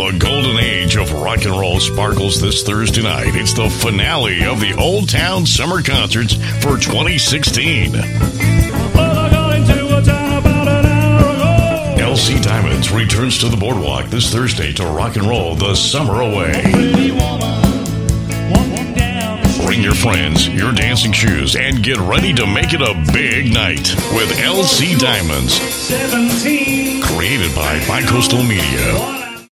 The golden age of rock and roll sparkles this Thursday night. It's the finale of the Old Town Summer Concerts for 2016. LC Diamonds returns to the boardwalk this Thursday to rock and roll the summer away. Bring your friends, your dancing shoes, and get ready to make it a big night with LC Diamonds. Created by Bicoastal Media.